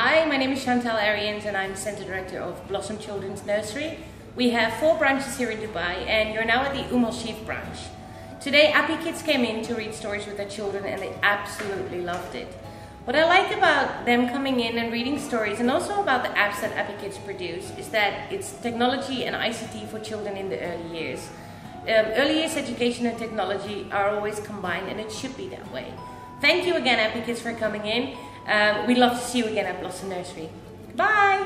Hi, my name is Chantal Ariens and I'm Center Director of Blossom Children's Nursery. We have four branches here in Dubai and you're now at the Umm Al Sheif branch. Today, Appy Kids came in to read stories with their children and they absolutely loved it. What I like about them coming in and reading stories and also about the apps that Appy Kids produce is that it's technology and ICT for children in the early years. Um, early years education and technology are always combined and it should be that way. Thank you again, Appy Kids, for coming in. Um, we'd love to see you again at Blossom Nursery. Bye!